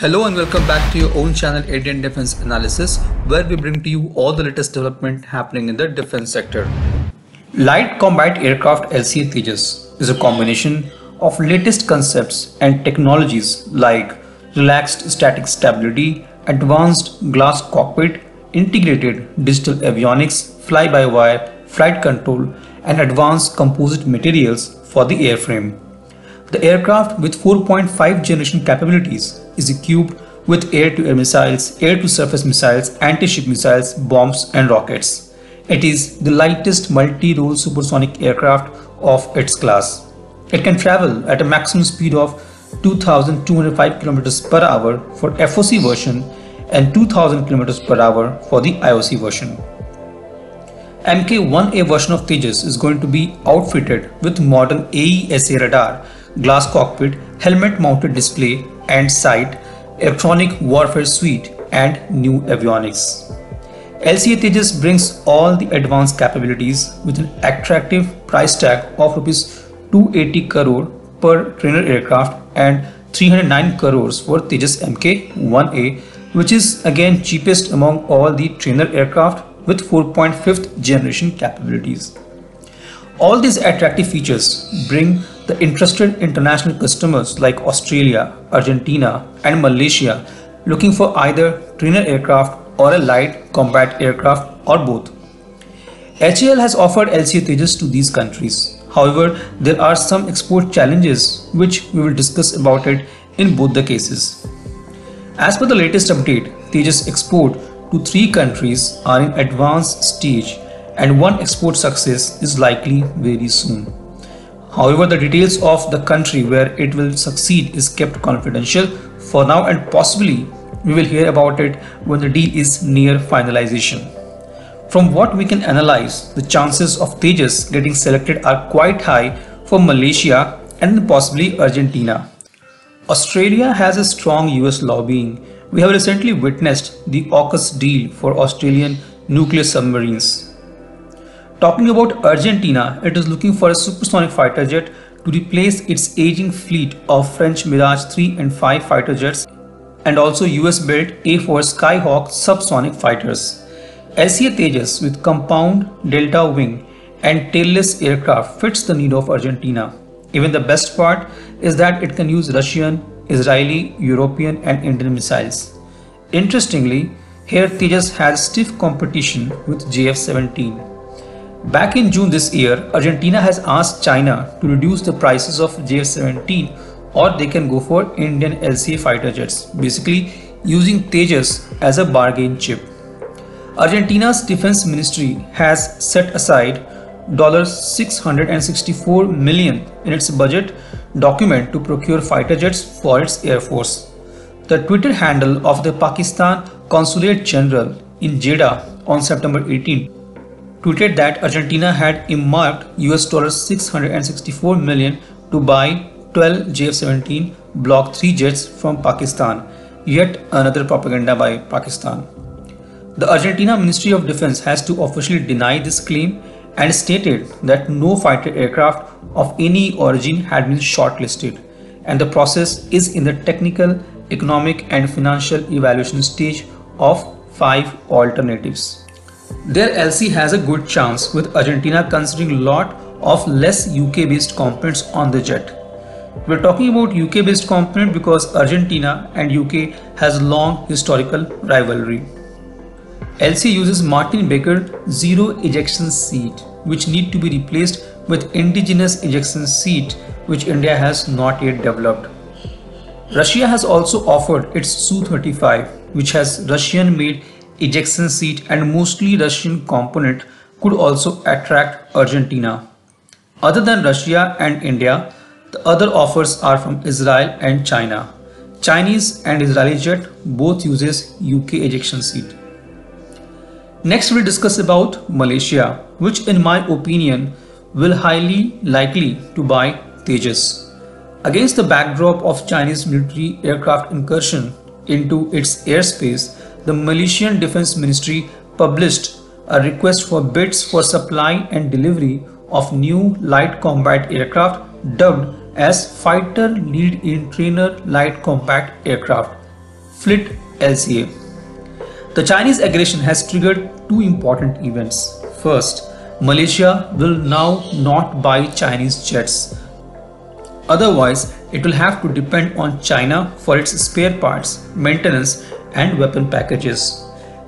Hello and welcome back to your own channel Indian Defense Analysis where we bring to you all the latest development happening in the defense sector. Light Combat Aircraft LCA Tejas is a combination of latest concepts and technologies like relaxed static stability, advanced glass cockpit, integrated digital avionics, fly-by-wire, flight control and advanced composite materials for the airframe. The aircraft with 4.5 generation capabilities is equipped with air-to-air missiles, air-to-surface missiles, anti-ship missiles, bombs and rockets. It is the lightest multi-role supersonic aircraft of its class. It can travel at a maximum speed of 2205 km per hour for FOC version and 2000 km per hour for the IOC version. Mk-1A version of Tejas is going to be outfitted with modern AESA radar glass cockpit, helmet mounted display and sight, electronic warfare suite and new avionics. LCA Tejas brings all the advanced capabilities with an attractive price tag of rupees 280 crore per trainer aircraft and 309 crores for Tejas Mk-1A which is again cheapest among all the trainer aircraft with 4.5th generation capabilities. All these attractive features bring the interested international customers like Australia, Argentina and Malaysia looking for either trainer aircraft or a light combat aircraft or both. HAL has offered LCA Tejas to these countries. However, there are some export challenges which we will discuss about it in both the cases. As per the latest update, Tejas export to three countries are in advanced stage and one export success is likely very soon. However, the details of the country where it will succeed is kept confidential for now and possibly we will hear about it when the deal is near finalization. From what we can analyze, the chances of Tejas getting selected are quite high for Malaysia and possibly Argentina. Australia has a strong US lobbying. We have recently witnessed the AUKUS deal for Australian nuclear submarines. Talking about Argentina, it is looking for a supersonic fighter jet to replace its aging fleet of French Mirage 3 and 5 fighter jets and also US-built A4 Skyhawk subsonic fighters. LCA Tejas with compound delta wing and tailless aircraft fits the need of Argentina. Even the best part is that it can use Russian, Israeli, European and Indian missiles. Interestingly, here Tejas has stiff competition with JF-17. Back in June this year, Argentina has asked China to reduce the prices of JF-17 or they can go for Indian LCA fighter jets, basically using Tejas as a bargain chip. Argentina's defense ministry has set aside 664 million in its budget document to procure fighter jets for its air force. The Twitter handle of the Pakistan Consulate General in Jeddah on September 18 tweeted that Argentina had earmarked US dollars 664 million to buy 12 JF-17 Block 3 jets from Pakistan, yet another propaganda by Pakistan. The Argentina Ministry of Defense has to officially deny this claim and stated that no fighter aircraft of any origin had been shortlisted and the process is in the technical, economic and financial evaluation stage of five alternatives. Their LC has a good chance with Argentina considering lot of less UK based components on the jet. We're talking about UK based component because Argentina and UK has long historical rivalry. LC uses Martin Baker zero ejection seat which need to be replaced with indigenous ejection seat which India has not yet developed. Russia has also offered its Su-35 which has Russian made ejection seat and mostly Russian component could also attract Argentina. Other than Russia and India, the other offers are from Israel and China. Chinese and Israeli jet both uses UK ejection seat. Next we'll discuss about Malaysia, which in my opinion will highly likely to buy Tejas. Against the backdrop of Chinese military aircraft incursion into its airspace, the Malaysian Defense Ministry published a request for bids for supply and delivery of new light combat aircraft dubbed as Fighter Lead-In Trainer Light Combat Aircraft FLIT LCA. The Chinese aggression has triggered two important events. First, Malaysia will now not buy Chinese jets. Otherwise, it will have to depend on China for its spare parts, maintenance, and weapon packages.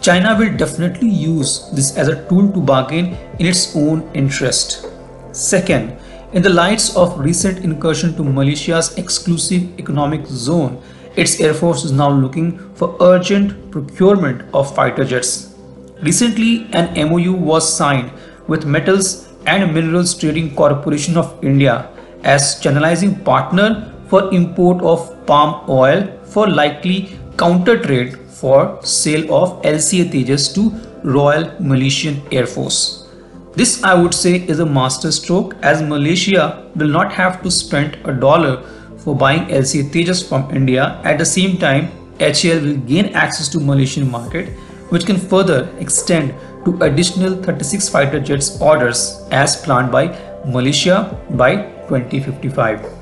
China will definitely use this as a tool to bargain in its own interest. Second, in the lights of recent incursion to Malaysia's exclusive economic zone, its air force is now looking for urgent procurement of fighter jets. Recently, an MOU was signed with Metals and Minerals Trading Corporation of India as channelizing partner for import of palm oil for likely counter trade for sale of LCA Tejas to Royal Malaysian Air Force. This I would say is a masterstroke as Malaysia will not have to spend a dollar for buying LCA Tejas from India. At the same time, HAL will gain access to Malaysian market which can further extend to additional 36 fighter jets orders as planned by Malaysia by 2055.